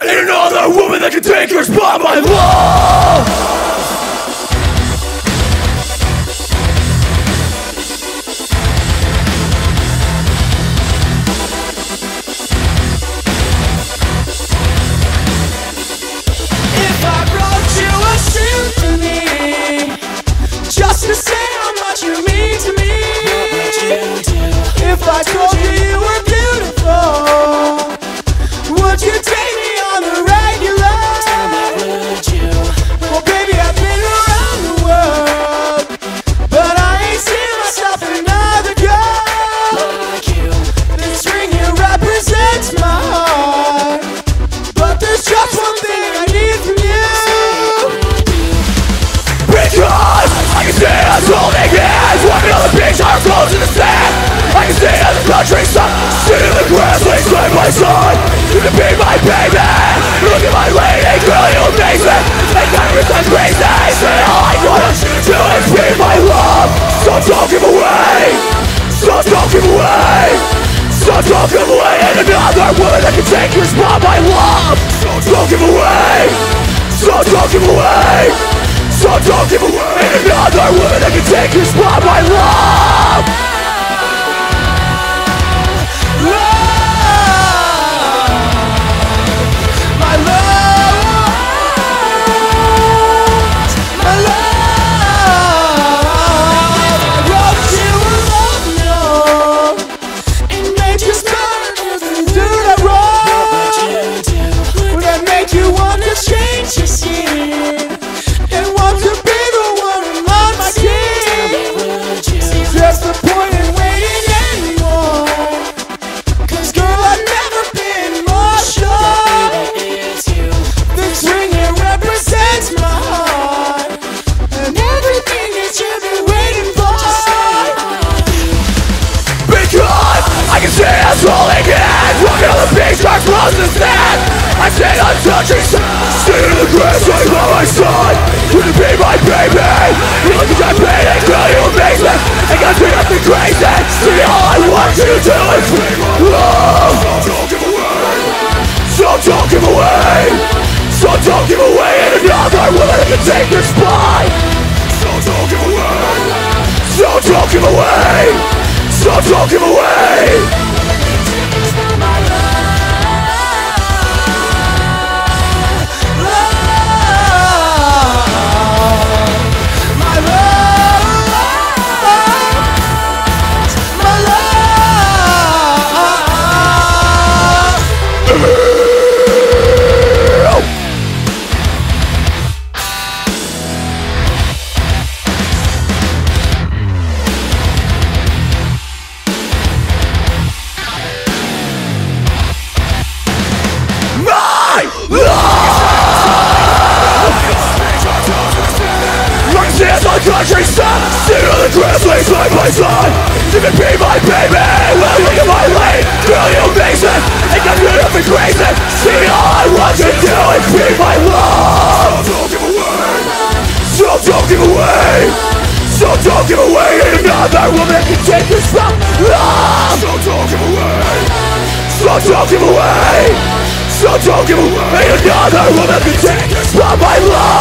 Another woman that can take your spot, my love. If I wrote you a symphony Just to say how much you mean to me If I told you you were beautiful Would you take can be my baby. Look at my lady, girl, you amaze me Make conversations crazy Say all I wanna do is be my love. So don't give away So don't give away So don't give away And another woman that can take your spot, my love. So don't give away So don't give away so don't give away And another woman that can take your spot, my love sand I say I'm touching Sitting in the grass, right by my side. You can be my baby. You look at that painting, girl, you amaze me. Ain't got be nothing crazy. See, all I want you to do is love. So don't give away. So don't give away So don't give away And another woman can take your spot. So don't give away. So don't give away. So don't give away on countryside Sitting on the grass, lay side by side. You can be my baby Will you get my lane? Girl, you amaze me Ain't got nothing crazy. See, all I want to do is be my love. So don't give away So don't give away So don't give away another woman can take your spot. Love. So don't give away So don't give away So don't give away Another woman can take your spot, my love